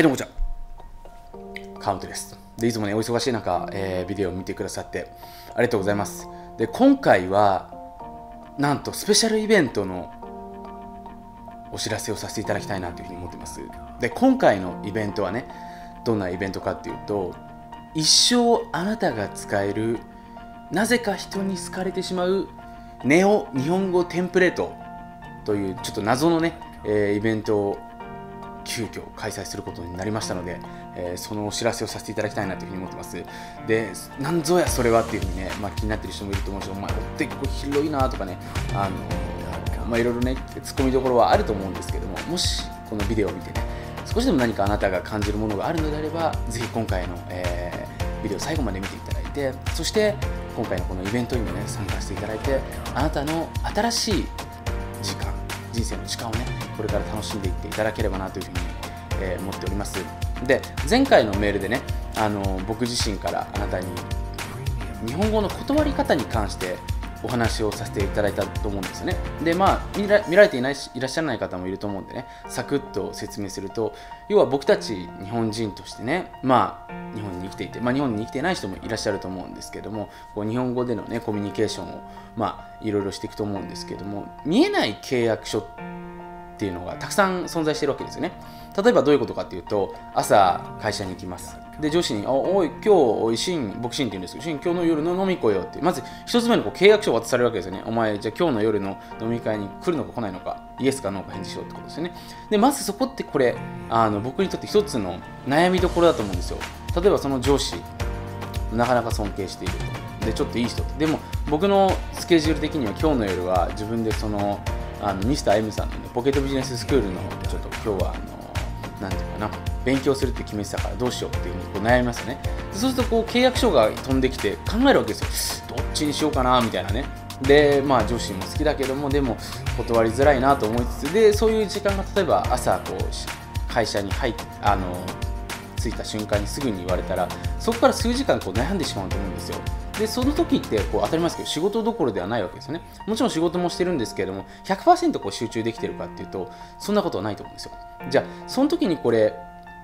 はいどうもこんカウントです。でいつもねお忙しい中、えー、ビデオを見てくださってありがとうございます。で今回はなんとスペシャルイベントのお知らせをさせていただきたいなというふうに思ってます。で今回のイベントはねどんなイベントかっていうと一生あなたが使えるなぜか人に好かれてしまうネオ日本語テンプレートというちょっと謎のね、えー、イベントを急遽開催することになりましたので、えー、そのお知らせをさせていただきたいなというふうに思ってます。で、なんぞやそれはっていうふうにね、まあ、気になってる人もいると思うし、お前、追ってこ広いなとかね、あのまあ、いろいろね、ツッコミどころはあると思うんですけども、もしこのビデオを見てね、少しでも何かあなたが感じるものがあるのであれば、ぜひ今回の、えー、ビデオ最後まで見ていただいて、そして今回のこのイベントにもね、参加していただいて、あなたの新しい時間、人生の時間をねこれから楽しんでいっていただければなというふうに、え、思っておりますで前回のメールでねあの僕自身からあなたに日本語の断り方に関してお話をさせていただいたと思うんですよね。で、まあ、見られていないいらっしゃらない方もいると思うんでね、サクッと説明すると、要は僕たち日本人としてね、まあ、日本に生きていて、まあ、日本に生きていない人もいらっしゃると思うんですけども、こう日本語でのね、コミュニケーションを、まあ、いろいろしていくと思うんですけども、見えない契約書っていうのがたくさん存在してるわけですよね。例えばどういうことかっていうと、朝会社に行きます。で上司に「おい今日シン僕シンって言うんですけどシン今日の夜の飲み来よ」って。まず一つ目のこう契約書を渡されるわけですよね。お前じゃあ今日の夜の飲み会に来るのか来ないのか。イエスかノーか返事しろってことですよね。でまずそこってこれあの僕にとって一つの悩みどころだと思うんですよ。例えばその上司なかなか尊敬していると。でちょっといい人。でも僕のスケジュール的には今日の夜は自分でそのあのミスター M さんの、ね、ポケットビジネススクールのちょっと今日はあのなんていうかな勉強するって決めてたからどうしようっていうふうにこう悩みますよね。そうするとこう契約書が飛んできて考えるわけですよ。どっちにしようかなみたいなね。でまあ女子も好きだけどもでも断りづらいなと思いつつでそういう時間が例えば朝こう会社に入ってあの着いた瞬間にすぐに言われたらそこから数時間こう悩んでしまうと思うんですよ。でその時ってこう当たり前ですけど仕事どころではないわけですよね。もちろん仕事もしてるんですけれども100%こう集中できてるかっていうとそんなことはないと思うんですよ。じゃあその時にこれ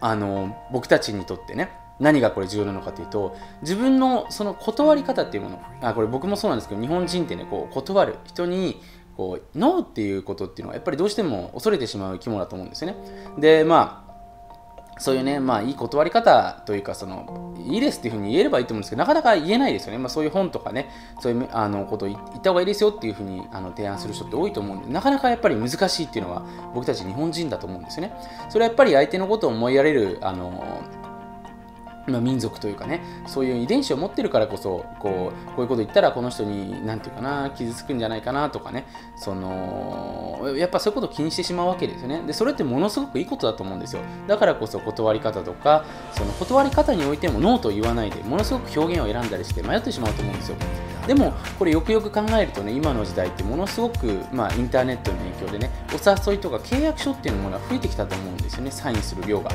あの僕たちにとってね何がこれ重要なのかというと自分のその断り方っていうものあこれ僕もそうなんですけど日本人ってねこう断る人にこうノーっていうことっていうのはやっぱりどうしても恐れてしまう生き物だと思うんですよね。でまあそういうね、まあ、いい断り方というか、その、いいですっていうふうに言えればいいと思うんですけど、なかなか言えないですよね。まあ、そういう本とかね、そういうあのことを言った方がいいですよっていうふうにあの提案する人って多いと思うんで、なかなかやっぱり難しいっていうのは、僕たち日本人だと思うんですよね。それはやっぱり相手のことを思いやれる、あの、まあ、民族というかねそういう遺伝子を持ってるからこそこうこういうこと言ったらこの人に何て言うかな傷つくんじゃないかなとかねそのやっぱそういうことを気にしてしまうわけですよね。でそれってものすごくいいことだと思うんですよ。だからこそ断り方とかその断り方においてもノーと言わないでものすごく表現を選んだりして迷ってしまうと思うんですよ。でもこれよくよく考えるとね今の時代ってものすごく、まあ、インターネットの影響でねお誘いとか契約書っていうものが増えてきたと思うんですよね。サインする量が。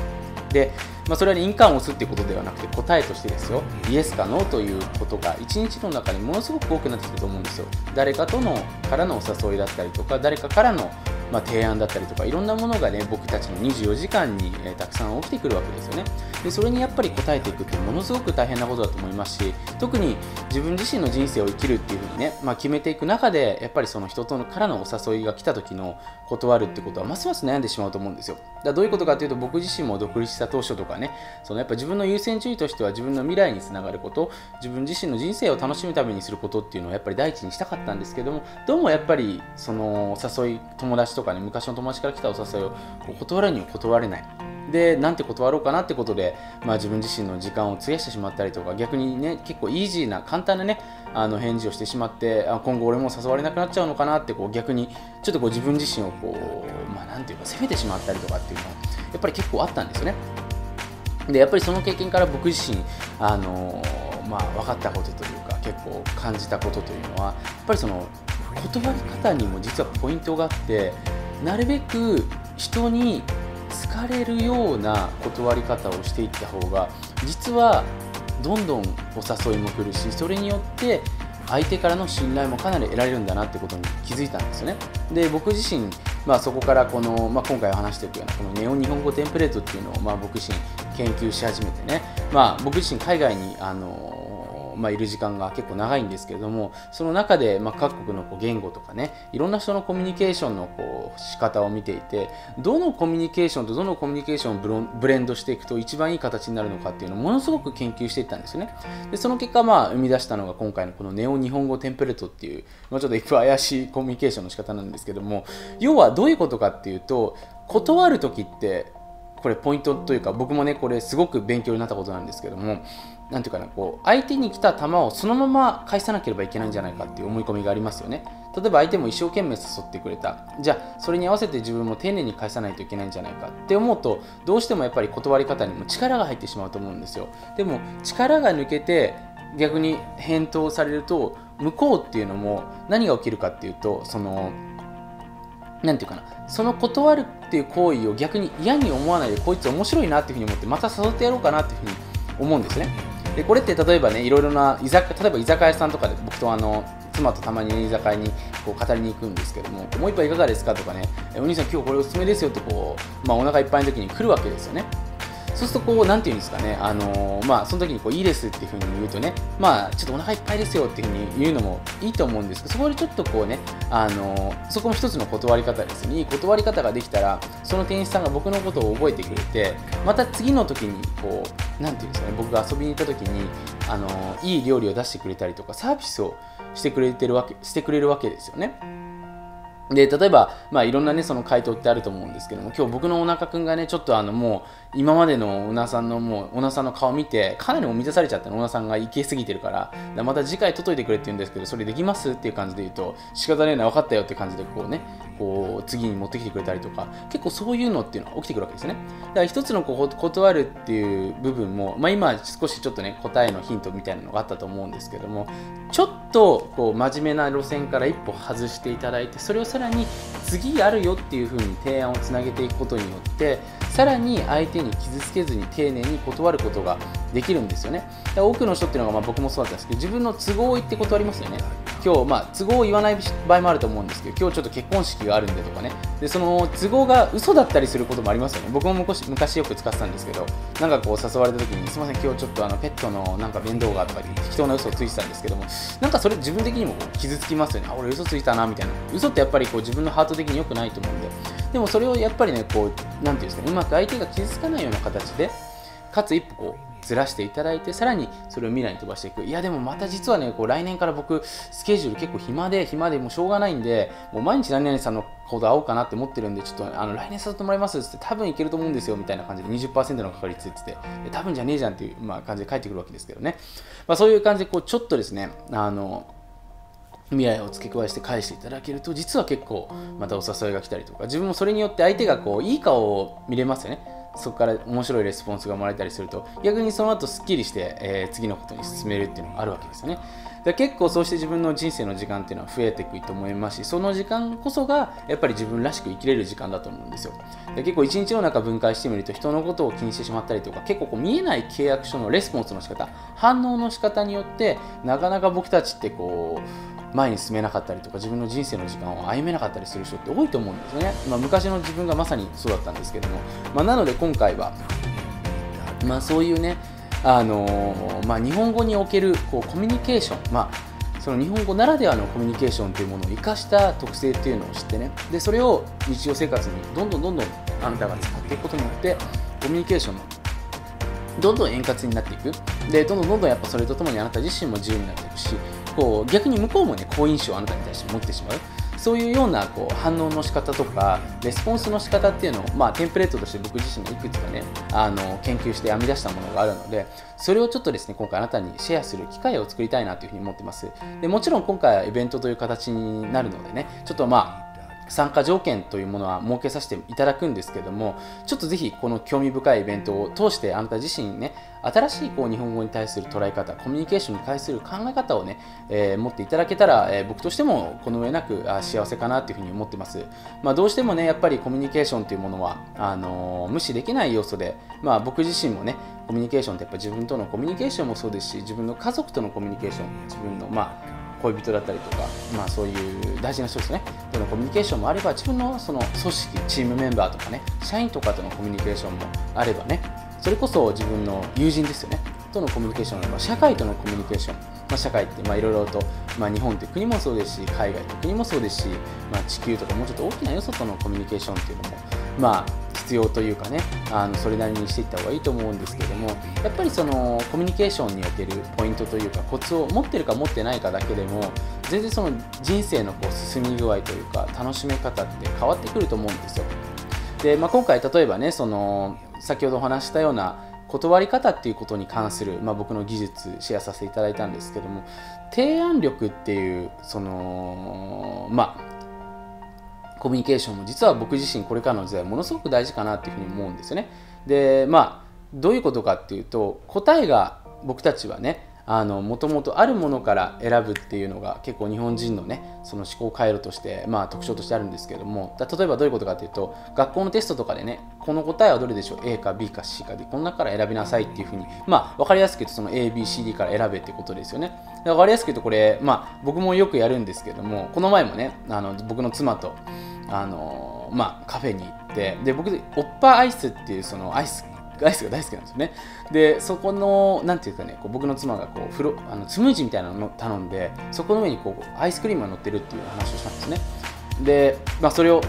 で、まあ、それは印鑑を押すっていうことではなくて答えとしてですよ。イエスかノーということが一日の中にものすごく多くなってきたと思うんですよ。誰かとのからのお誘いだったりとか誰かからのまあ、提案だったりとかいろんなものがね僕たちの24時間に、えー、たくさん起きてくるわけですよね。でそれにやっぱり応えていくってものすごく大変なことだと思いますし特に自分自身の人生を生きるっていうふうにね、まあ、決めていく中でやっぱりその人とのからのお誘いが来た時の断るってことはますます悩んでしまうと思うんですよ。だどういうことかというと僕自身も独立した当初とかねそのやっぱ自分の優先順位としては自分の未来につながること自分自身の人生を楽しむためにすることっていうのをやっぱり第一にしたかったんですけどもどうもやっぱりその誘い友達とかね昔の友達から来たお誘いを断るには断れない。で、なんて断ろうかなってことで、まあ、自分自身の時間を費やしてしまったりとか、逆にね、結構イージーな、簡単なね、あの返事をしてしまって、あ今後俺も誘われなくなっちゃうのかなって、こう逆に、ちょっとこう自分自身をこう、まあ、ていうか、責めてしまったりとかっていうのは、やっぱり結構あったんですよね。で、やっぱりその経験から僕自身、あのまあ、分かったことというか、結構感じたことというのは、やっぱりその、断り方にも実はポイントがあって、なるべく人に好かれるような断り方をしていった方が実はどんどんお誘いも来るしそれによって相手からの信頼もかなり得られるんだなってことに気づいたんですよね。で僕自身、まあ、そこからこの、まあ、今回話していくようなこのネオ日本語テンプレートっていうのを、まあ、僕自身研究し始めてね、まあ、僕自身海外にあのまあ、いる時間が結構長いんですけれどもその中で、まあ、各国のこう言語とかねいろんな人のコミュニケーションのこう仕方を見ていてどのコミュニケーションとどのコミュニケーションをブレンドしていくと一番いい形になるのかっていうのをものすごく研究していったんですよね。でその結果、まあ、生み出したのが今回のこのネオ日本語テンプレートっていう、まあ、ちょっと一歩怪しいコミュニケーションの仕方なんですけども要はどういうことかっていうと断る時ってこれポイントというか僕もねこれすごく勉強になったことなんですけどもなんていうかなこう相手に来た球をそのまま返さなければいけないんじゃないかっていう思い込みがありますよね。例えば相手も一生懸命誘ってくれた。じゃあそれに合わせて自分も丁寧に返さないといけないんじゃないかって思うとどうしてもやっぱり断り方にも力が入ってしまうと思うんですよ。でも力が抜けて逆に返答されると向こうっていうのも何が起きるかっていうとその何て言うかなその断るっていう行為を逆に嫌に思わないでこいつ面白いなっていうふうに思ってまた誘ってやろうかなっていうふうに思うんですね。でこれって例えばねいろいろな居酒例えば居酒屋さんとかで僕とあの妻とたまに居酒屋にこう語りに行くんですけどももう一杯いかがですか？とかねお兄さん今日これおすすめですよってこう、まあ、お腹いっぱいの時に来るわけですよね。そうするとこう何て言うんですかねあのー、まあその時にこういいですっていうふうに言うとねまあちょっとお腹いっぱいですよっていうふうに言うのもいいと思うんですけどそこでちょっとこうねあのー、そこも一つの断り方ですねいい断り方ができたらその店員さんが僕のことを覚えてくれてまた次の時にこう何て言うんですかね僕が遊びに行った時にあのー、いい料理を出してくれたりとかサービスをしてくれてるわけしてくれるわけですよね。で例えば、まあ、いろんなねその回答ってあると思うんですけども今日僕のお腹くんがねちょっとあのもう今までのオナさんのもうオナさんの顔見てかなりも満たされちゃったの。オナさんが行き過ぎてるから。また次回届いてくれって言うんですけどそれできますっていう感じで言うと仕方ねえな分かったよって感じでこうねこう次に持ってきてくれたりとか。結構そういうのっていうのは起きてくるわけですね。だから一つのこう断るっていう部分も、まあ、今少しちょっとね答えのヒントみたいなのがあったと思うんですけどもちょっとこう真面目な路線から一歩外していただいてそれをさらに次やるよっていう風に提案をつなげていくことによってさらに相手に傷つけずに丁寧に断ることができるんですよね。多くの人っていうのがまあ僕もそうだったんですけど自分の都合を言って断りますよね。今日、まあ、都合を言わない場合もあると思うんですけど今日ちょっと結婚式があるんでとかね。でその都合が嘘だったりすることもありますよね。僕も昔よく使ってたんですけどなんかこう誘われた時にすみません今日ちょっとあのペットのなんか面倒がとか適当な嘘をついてたんですけどもなんかそれ自分的にも傷つきますよね。あ俺嘘ついたなみたいな。嘘ってやっぱりこう自分のハート的に良くないと思うんで。でもそれをやっぱりねこう何て言うんですかねうまく相手が傷つかないような形でかつ一歩こうずらしていただいてさらにそれを未来に飛ばしていく。いやでもまた実はねこう来年から僕スケジュール結構暇で暇でもうしょうがないんでもう毎日何々さんのこと会おうかなって思ってるんでちょっとあの来年誘ってもらいますって多分いけると思うんですよみたいな感じで20%の確率ってって。多分じゃねえじゃんっていう、まあ、感じで返ってくるわけですけどね、まあ、そういう感じでこうちょっとですねあの未来を付け加えして返していただけると実は結構またお誘いが来たりとか自分もそれによって相手がこういい顔を見れますよねそこから面白いレスポンスがもらえたりすると逆にその後すっきりして、えー、次のことに進めるっていうのがあるわけですよね。で結構そうして自分の人生の時間っていうのは増えていくと思いますしその時間こそがやっぱり自分らしく生きれる時間だと思うんですよ。で結構一日の中分解してみると人のことを気にしてしまったりとか結構こう見えない契約書のレスポンスの仕方反応の仕方によってなかなか僕たちってこう前に進めなかったりとか自分の人生の時間を歩めなかったりする人って多いと思うんですよね、まあ、昔の自分がまさにそうだったんですけども、まあ、なので今回は、まあ、そういうねあのー、まあ、日本語におけるこうコミュニケーション、まあ、その日本語ならではのコミュニケーションというものを生かした特性っていうのを知ってね。でそれを日常生活にどんどんどんどんあなたが使っていくことによってコミュニケーションのどんどん円滑になっていく。でどんどんどんどんやっぱそれとともにあなた自身も自由になっていくしこう逆に向こうもね好印象をあなたに対して持ってしまう。そういうようなこう反応の仕方とかレスポンスの仕方っていうのを、まあ、テンプレートとして僕自身がいくつかねあの研究して編み出したものがあるのでそれをちょっとですね今回あなたにシェアする機会を作りたいなというふうに思ってます。でもちろん今回はイベントという形になるのでねちょっとまあ参加条件というものは設けさせていただくんですけどもちょっとぜひこの興味深いイベントを通してあなた自身ね新しいこう日本語に対する捉え方コミュニケーションに対する考え方をね、えー、持っていただけたら、えー、僕としてもこの上なくあ幸せかなというふうに思ってます、まあ、どうしてもねやっぱりコミュニケーションというものはあのー、無視できない要素で、まあ、僕自身もねコミュニケーションってやっぱ自分とのコミュニケーションもそうですし自分の家族とのコミュニケーション自分のまあ恋人だったりとか、まあ、そういう大事な人ですね。とのコミュニケーションもあれば自分のその組織チームメンバーとかね社員とかとのコミュニケーションもあればねそれこそ自分の友人ですよね。とのコミュニケーションまあ、社会とのコミュニケーション、まあ、社会っていろいろと、まあ、日本という国もそうですし海外という国もそうですし、まあ、地球とかもうちょっと大きな要素とのコミュニケーションっていうのも、まあ、必要というかねあのそれなりにしていった方がいいと思うんですけどもやっぱりそのコミュニケーションにおけるポイントというかコツを持ってるか持ってないかだけでも全然その人生のこう進み具合というか楽しめ方って変わってくると思うんですよ。で、まあ、今回例えばねその先ほどお話したような断り方っていうことに関する、まあ、僕の技術シェアさせていただいたんですけども提案力っていうそのまあコミュニケーションも実は僕自身これからの時代ものすごく大事かなっていうふうに思うんですよね。でまあどういうことかっていうと答えが僕たちはねもともとあるものから選ぶっていうのが結構日本人のねその思考回路として、まあ、特徴としてあるんですけども例えばどういうことかというと学校のテストとかでねこの答えはどれでしょう？A か B か C かでこの中から選びなさいっていうふうにまあ分かりやすく言うとその ABCD から選べってことですよね分かりやすく言うとこれまあ僕もよくやるんですけどもこの前もねあの僕の妻とあのまあカフェに行ってで僕オッパーアイスっていうそのアイスアイスが大好きなんですよね。で、そこの、なんていうかね、こう僕の妻がこうフロあのスムージーみたいなのを頼んで、そこの上にこうアイスクリームが乗ってるっていう話をしたんですね。で、まあ、それを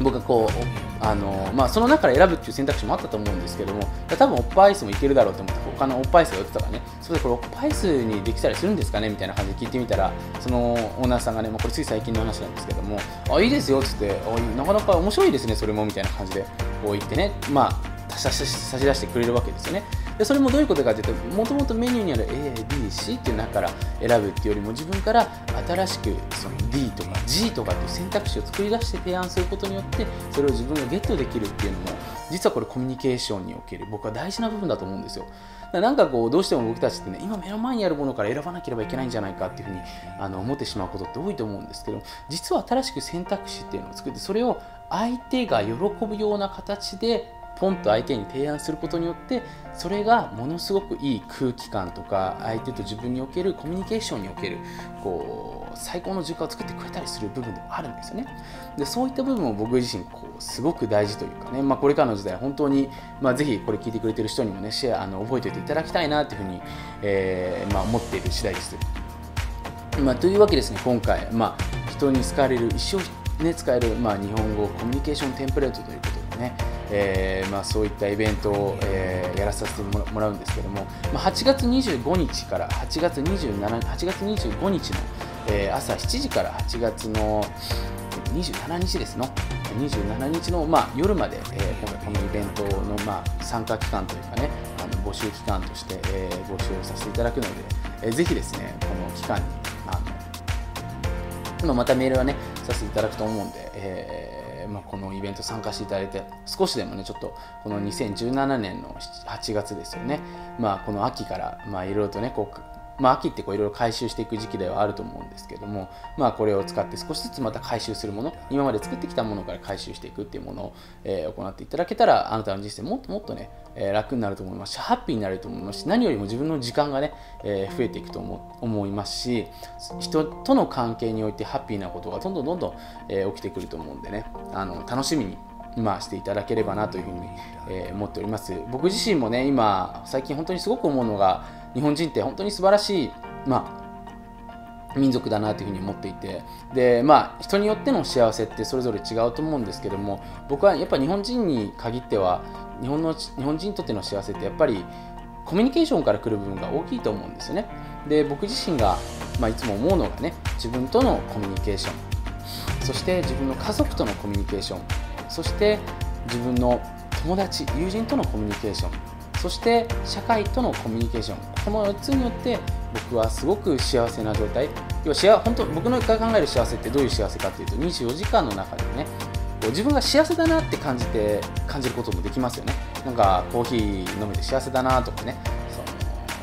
僕はこう、あのまあ、その中から選ぶっていう選択肢もあったと思うんですけども、多分おっぱいアイスもいけるだろうと思って、他のおっぱいアイスが売ってたからね、それでこれおっぱいアイスにできたりするんですかね？みたいな感じで聞いてみたら、そのオーナーさんがね、まあ、これつい最近の話なんですけども、あ、いいですよっつって、なかなか面白いですね、それもみたいな感じでこう言ってね、まあ、差し出してくれるわけですよね。でそれもどういうことかというともともとメニューにある ABC っていう中から選ぶっていうよりも自分から新しくその D とか G とかっていう選択肢を作り出して提案することによってそれを自分がゲットできるっていうのも実はこれコミュニケーションにおける僕は大事な部分だと思うんですよ。なんかこうどうしても僕たちってね今目の前にあるものから選ばなければいけないんじゃないかっていうふうにあの思ってしまうことって多いと思うんですけど実は新しく選択肢っていうのを作ってそれを相手が喜ぶような形でポンと相手に提案することによってそれがものすごくいい空気感とか相手と自分におけるコミュニケーションにおけるこう最高の時間を作ってくれたりする部分でもあるんですよね。でそういった部分を僕自身こうすごく大事というかね、まあ、これからの時代本当に、まあ、ぜひこれ聞いてくれてる人にもねシェアあの覚えておいていただきたいなというふうに、えーまあ、思っている次第です。まあ、というわけですね今回、まあ、人に好かれる一生、ね、使える、まあ、日本語コミュニケーションテンプレートということでねえーまあ、そういったイベントを、えー、やらさせてもらうんですけども、まあ、8月25日から8月 ,27 8月25日の、えー、朝7時から8月の27日ですの27日の、まあ、夜まで、えー、今回このイベントの、まあ、参加期間というかねあの募集期間として、えー、募集をさせていただくので、えー、ぜひですねこの期間にあのまたメールはねさせていただくと思うんで、えーまあ、このイベント参加していただいて少しでもねちょっとこの2017年の8月ですよね、まあ、この秋からいろいろとねこうまあ、秋っていろいろ回収していく時期ではあると思うんですけども、まあ、これを使って少しずつまた回収するもの今まで作ってきたものから回収していくっていうものを、えー、行っていただけたらあなたの人生もっともっとね、えー、楽になると思いますしハッピーになると思いますし何よりも自分の時間がね、えー、増えていくと思思いますし人との関係においてハッピーなことがどんどんどんどん、え起きてくると思うんでねあの楽しみにまあ、していただければなというふうに、えー、思っております。僕自身もね今最近本当にすごく思うのが日本人って本当に素晴らしい、まあ、民族だなというふうに思っていてで、まあ、人によっての幸せってそれぞれ違うと思うんですけども僕はやっぱ日本人に限っては日本の日本人にとっての幸せってやっぱりコミュニケーションから来る部分が大きいと思うんですよね。で僕自身が、まあ、いつも思うのがね自分とのコミュニケーション。そして自分の家族とのコミュニケーション。そして自分の友達友人とのコミュニケーション。そして社会とのコミュニケーション。この4つによって僕はすごく幸せな状態。要は幸本当僕の一回考える幸せってどういう幸せかっていうと24時間の中でね自分が幸せだなって感じて感じることもできますよね。なんかコーヒー飲めて幸せだなとかね。その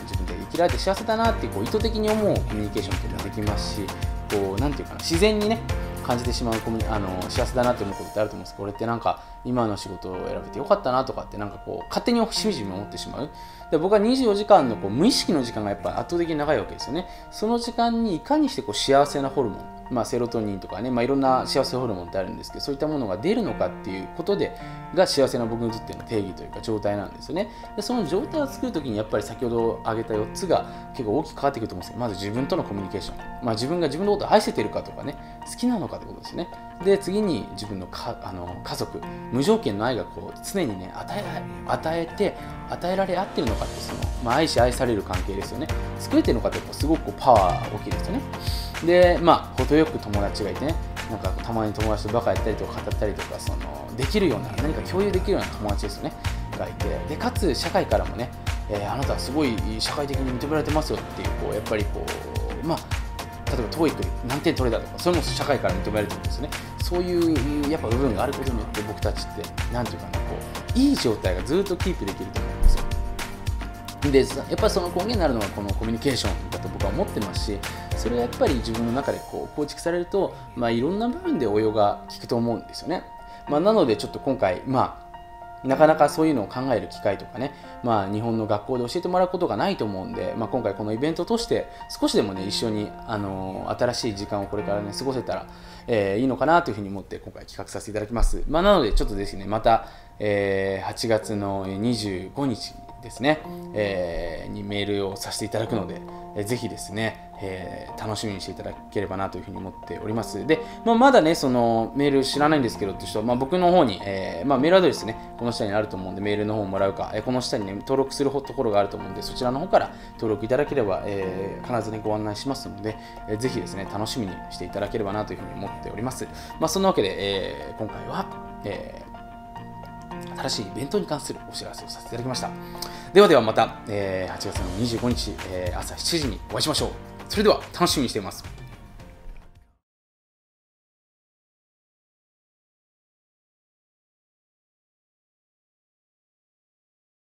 自分で生きられて幸せだなってこう意図的に思うコミュニケーションっていうのができますしこうなんていうかな自然にね感じてしまうあの幸せだなって思うことってあると思うんですこれってなんか今の仕事を選べてよかったなとかってなんかこう勝手にしみじみ思ってしまう。で僕は24時間のこう無意識の時間がやっぱ圧倒的に長いわけですよね。その時間にいかにしてこう幸せなホルモンまあ、セロトニンとかね、まあ、いろんな幸せホルモンってあるんですけどそういったものが出るのかっていうことでが幸せな僕にとっての定義というか状態なんですよね。でその状態を作るときにやっぱり先ほど挙げた4つが結構大きく変わってくると思うんですけどまず自分とのコミュニケーション、まあ、自分が自分のことを愛せてるかとかね好きなのかってことですね。で次に自分のかあの家族無条件の愛がこう常にね与え与えて与えられ合ってるのかってその、まあ、愛し愛される関係ですよね。作れてるのかってすごくこうパワー大きいですよね。でまあ程よく友達がいてねなんかたまに友達とバカやったりとか語ったりとかそのできるような何か共有できるような友達ですよねがいて。でかつ社会からもね、えー、あなたはすごい社会的に認められてますよっていうこうやっぱりこうまあ例えば TOEIC 何点取れたとかそれも社会から認められてるんですね。そういうやっぱ部分があることによって僕たちって何ていうかなこういい状態がずっとキープできると思うんですよ。でやっぱりその根源になるのはこのコミュニケーションだと僕は思ってますしそれはやっぱり自分の中でこう構築されると、まあ、いろんな部分で応用が効くと思うんですよね、まあ、なのでちょっと今回まあなかなかそういうのを考える機会とかね、まあ、日本の学校で教えてもらうことがないと思うんで、まあ、今回このイベントを通して少しでもね一緒に、あの新しい時間をこれからね過ごせたら、えー、いいのかなというふうに思って今回企画させていただきます、まあ、なのでちょっとですねまた、えー、8月の25日ですね、えー、にメールをさせていただくので、えー、ぜひですね、えー、楽しみにしていただければなというふうに思っております。で、まあ、まだね、そのメール知らないんですけどっていう人は、まあ、僕の方に、えーまあ、メールアドレスね、この下にあると思うんで、メールの方をもらうか、えー、この下にね、登録するところがあると思うんで、そちらの方から登録いただければ、えー、必ずね、ご案内しますので、えー、ぜひですね、楽しみにしていただければなというふうに思っております。まあ、そんなわけで、えー、今回は、えー新しいイベントに関するお知らせをさせていただきました。ではではまた、えー、8月の25日、えー、朝7時にお会いしましょう。それでは楽しみにしています。